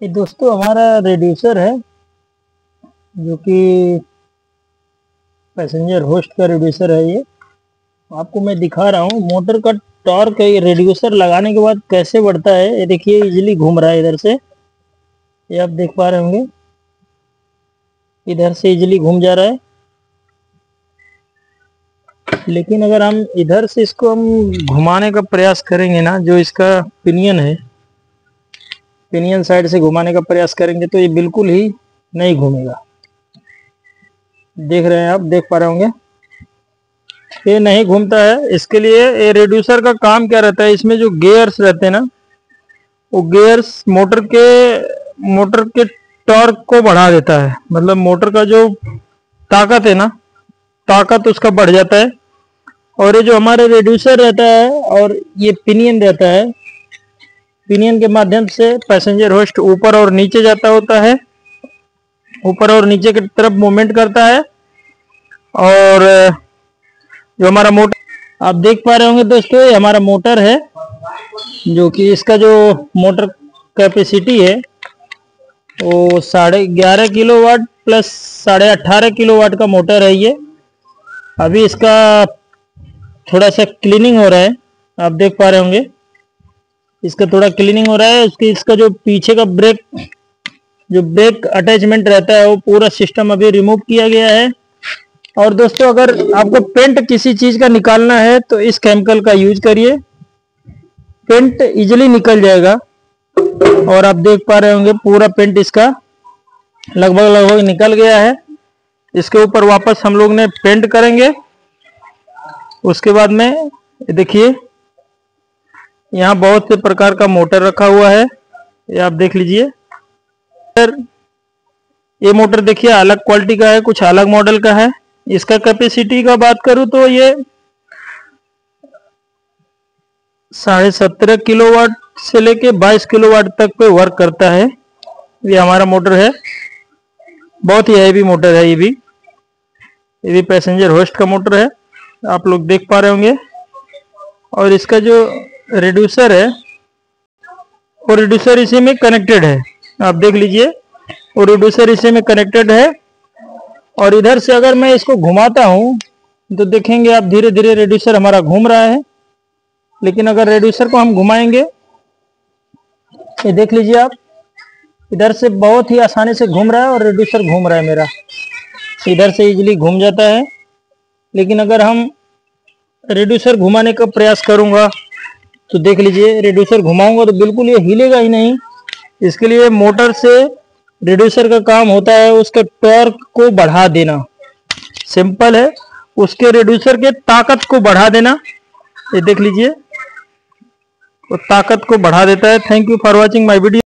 ये दोस्तों हमारा रेड्यूसर है, जो कि पैसेंजर होस्ट का रेड्यूसर है ये। आपको मैं दिखा रहा हूँ मोटर का टॉर्क ये रेड्यूसर लगाने के बाद कैसे बढ़ता है, ये देखिए इजीली घूम रहा है इधर से। ये आप देख पा रहे होंगे। इधर से इजीली घूम जा रहा है। लेकिन अगर हम इधर से इसको हम घुमाने का प्रयास करेंगे ना, जो इसका पिनियन है पिनियन साइड से घुमाने का प्रयास करेंगे तो ये बिल्कुल ही नहीं घूमेगा। देख रहे हैं आप, देख पा रहे होंगे। ये नहीं घूमता है। इसके लिए ये रेड्यूसर का काम क्या रहता है? इसमें जो गेयर्स रहते हैं ना, वो गेयर्स मोटर के मोटर के टॉर्क को बढ़ा देता है। मतलब मोटर का जो ताकत है ना, ताकत उसका बढ़ जाता है। और ये जो हमारे रेड्यूसर रहता है और ये पिनियन रहता है पिनियन के माध्यम से पैसेंजर होस्ट ऊपर और नीचे जाता होता है। ऊपर और नीचे की तरफ़ मूवमेंट करता है। और, जो हमारा मोटर आप देख पा रहे होंगे दोस्तों, ये हमारा मोटर है, जो कि इसका जो मोटर कैपेसिटी है, वो साढ़े ग्यारह किलो वाट प्लस साढ़े अट्ठारह किलो वाट का मोटर है ये। अभी इसका थोड़ा सा क्लीनिंग हो रहा है, आप देख पा रहे होंगे। इसका थोड़ा क्लीनिंग हो रहा है, उसके, इसका जो पीछे का ब्रेक जो ब्रेक अटैचमेंट रहता है, वो पूरा सिस्टम अभी रिमूव किया गया है। और दोस्तों, अगर आपको पेंट किसी चीज़ का निकालना है तो इस केमिकल का यूज़ करिए। पेंट इजिली निकल जाएगा। और आप देख पा रहे होंगे, पूरा पेंट इसका लगभग लगभग निकल गया है। इसके ऊपर वापस हम लोग ने पेंट करेंगे। उसके बाद में, देखिए यहाँ बहुत से प्रकार का मोटर रखा हुआ है। ये आप देख लीजिए। ये मोटर देखिए, अलग क्वालिटी का है, कुछ अलग मॉडल का है। इसका कैपेसिटी का बात करूँ तो ये साढ़े सत्रह किलो वाट से लेके बाईस किलो वाट तक पे वर्क करता है। ये हमारा मोटर है। बहुत ही हैवी मोटर है ये भी। ये भी पैसेंजर होस्ट का मोटर है। आप लोग देख पा रहे होंगे। और इसका जो रिड्यूसर है और रिड्यूसर इसी में कनेक्टेड है। आप देख लीजिए वो रिड्यूसर इसी में कनेक्टेड है। और इधर से अगर मैं इसको घुमाता हूँ तो देखेंगे आप धीरे धीरे रेड्यूसर हमारा घूम रहा है। लेकिन अगर रेड्यूसर को हम घुमाएँगे, ये देख लीजिए आप, इधर से बहुत ही आसानी से घूम रहा है और रेड्यूसर घूम रहा है मेरा। इधर से इजीली घूम जाता है। लेकिन अगर हम रेड्यूसर घुमाने का प्रयास करूँगा तो देख लीजिए रेड्यूसर घुमाऊँगा तो बिल्कुल ये हिलेगा ही नहीं। इसके लिए मोटर से रिड्यूसर का काम होता है उसके टॉर्क को बढ़ा देना। सिंपल है। उसके रिड्यूसर के ताकत को बढ़ा देना। ये देख लीजिए। वो ताकत को बढ़ा देता है। Thank you for watching my video